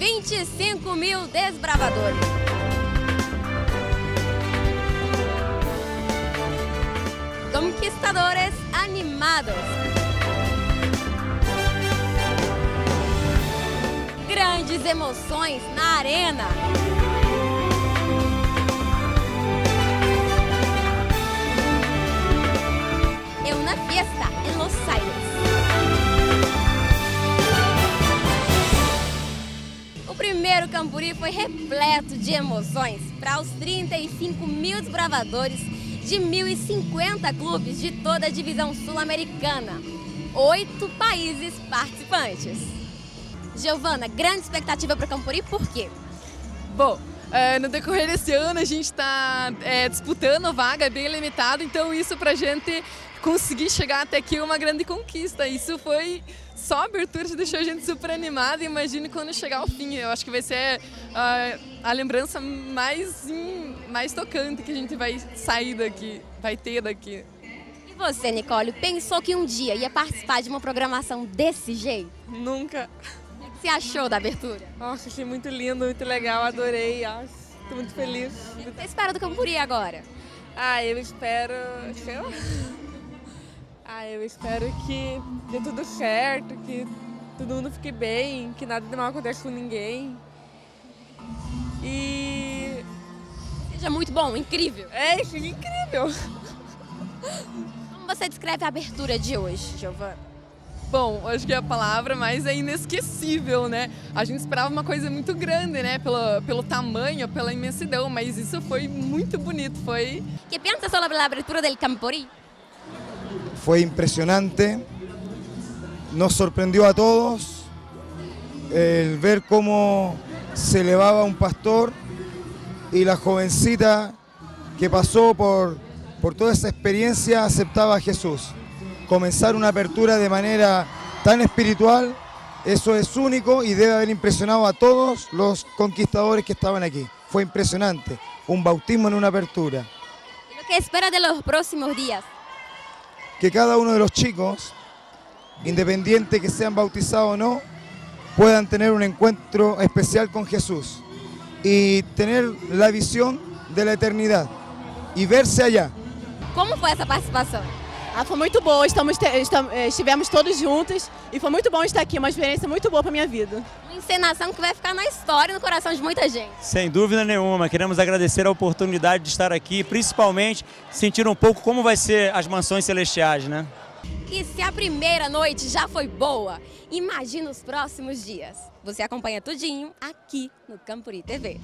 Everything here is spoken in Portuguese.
25 mil desbravadores. Conquistadores animados. Grandes emoções na arena. É uma fiesta Campuri foi repleto de emoções para os 35 mil desbravadores de 1.050 clubes de toda a divisão sul-americana. Oito países participantes. Giovana, grande expectativa para o por quê? Bom, é, no decorrer desse ano a gente está é, disputando vaga bem limitado, então isso para a gente conseguir chegar até aqui é uma grande conquista. Isso foi só a abertura que deixou a gente super animada. Imagine quando chegar ao fim. Eu acho que vai ser uh, a lembrança mais, mais tocante que a gente vai sair daqui, vai ter daqui. E você, Nicole, pensou que um dia ia participar de uma programação desse jeito? Nunca. O que você achou da abertura? Nossa, achei muito lindo, muito legal, adorei. Estou muito feliz. O que você espera do Campuri agora? Ah, eu espero. Ah, eu espero que dê tudo certo, que todo mundo fique bem, que nada de mal aconteça com ninguém. E. Seja muito bom, incrível. É, incrível. Como você descreve a abertura de hoje, Giovana? Bom, acho que a palavra mais é inesquecível, né? A gente esperava uma coisa muito grande, né? Pelo, pelo tamanho, pela imensidão, mas isso foi muito bonito, foi... Que pensa sobre a abertura do Campori? fue impresionante, nos sorprendió a todos el ver cómo se elevaba un pastor y la jovencita que pasó por, por toda esa experiencia aceptaba a Jesús. Comenzar una apertura de manera tan espiritual, eso es único y debe haber impresionado a todos los conquistadores que estaban aquí. Fue impresionante, un bautismo en una apertura. ¿Lo que espera de los próximos días? que cada uno de los chicos, independiente que sean bautizados o no, puedan tener un encuentro especial con Jesús y tener la visión de la eternidad y verse allá. Como foi essa participação? Ah, foi muito boa, estamos, estamos, eh, estivemos todos juntos e foi muito bom estar aqui, uma experiência muito boa para minha vida. Uma encenação que vai ficar na história, no coração de muita gente. Sem dúvida nenhuma, queremos agradecer a oportunidade de estar aqui, principalmente sentir um pouco como vai ser as mansões celestiais, né? E se a primeira noite já foi boa, imagina os próximos dias. Você acompanha tudinho aqui no Campuri TV.